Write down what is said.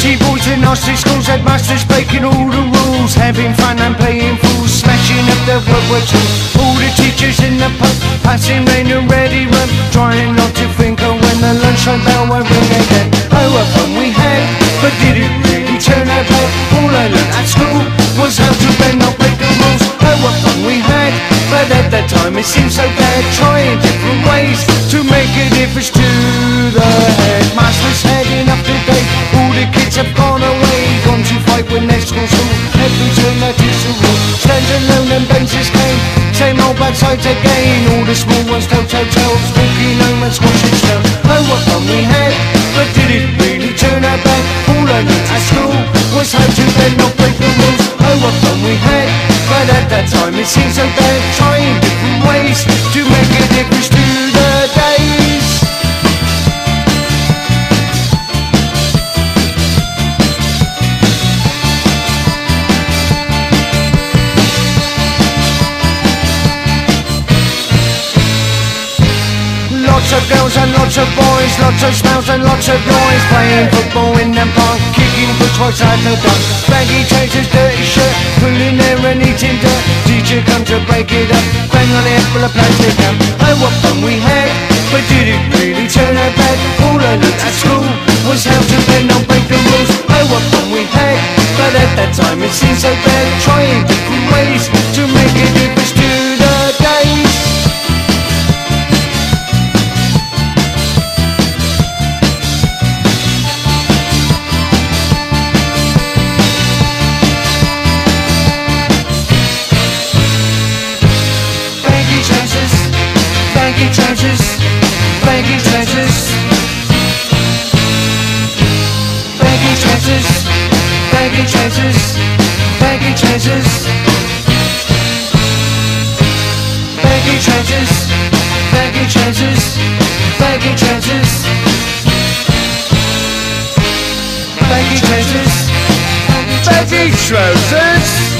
Naughty boys in nasty schools, headmasters breaking all the rules, having fun and playing fools, smashing up the tools. All the teachers in the pub, passing rain and ready run, trying not to think of when the lunchtime bell won't ring again. Oh, what fun we had, but did it really turn out bad? All I learned at school was how to bend, not break the rules. Oh, fun we had, but at that time it seemed so bad, trying different ways to make a difference to the headmaster's heading Bends his cane. Same old bad sides again. All the small ones tell tell tales. Walking home and squashing stones. Oh, what fun we had, but did it really turn out bad? All I knew at school was how to bend, not break the rules. Oh, what fun we had, but at that time it seemed so bad. Trying different ways to make a difference Lots of girls and lots of boys, lots of smells and lots of noise. Playing football in the park, kicking right out the dark Baggy trousers, dirty shirt, pulling there and eating dirt. Teacher come to break it up, bang on the head full of plastic up Oh what fun we had, but did it really turn out bad? All I learned at school was how to bend, not break the rules. Oh what fun chasers, baggy chasers, baggy chasers. Baggy chasers, baggy chasers, baggy chasers. Baggy baggy trousers.